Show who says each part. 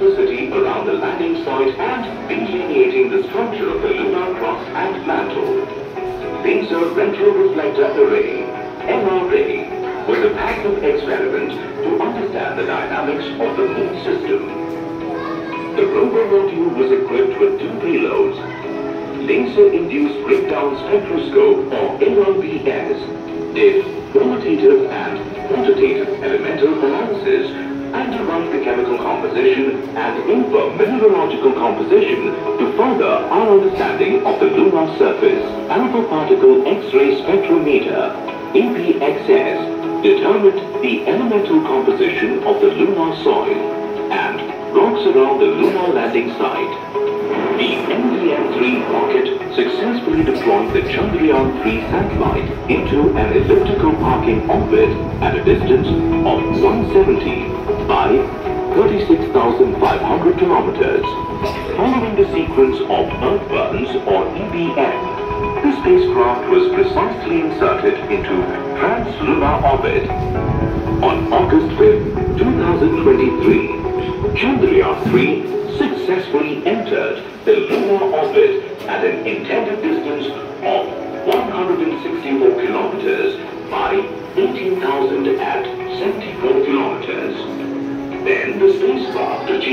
Speaker 1: specificity around the landing site and delineating the structure of the lunar cross and mantle. Laser Retroreflector Array, LRA, was a passive experiment to understand the dynamics of the moon system. The rover module was equipped with two payloads, Laser-Induced Breakdown Spectroscope or LIBS, did qualitative and quantitative elemental analysis derive the chemical composition and infer mineralogical composition to further our understanding of the lunar surface. Alpha Particle X-ray Spectrometer, APXS, determined the elemental composition of the lunar soil and rocks around the lunar landing site. The LVM3 rocket successfully deployed the Chandrayaan-3 satellite into an elliptical parking orbit at a distance of 170 by 36,500 kilometers. Following the sequence of Earth burns or EBM, the spacecraft was precisely inserted into trans-lunar orbit. On August 5, 2023, Chandrayaan-3 successfully entered the lunar orbit at an intended distance of 164 kilometers by 18,000 at 74 kilometers. Then the spacecraft achieved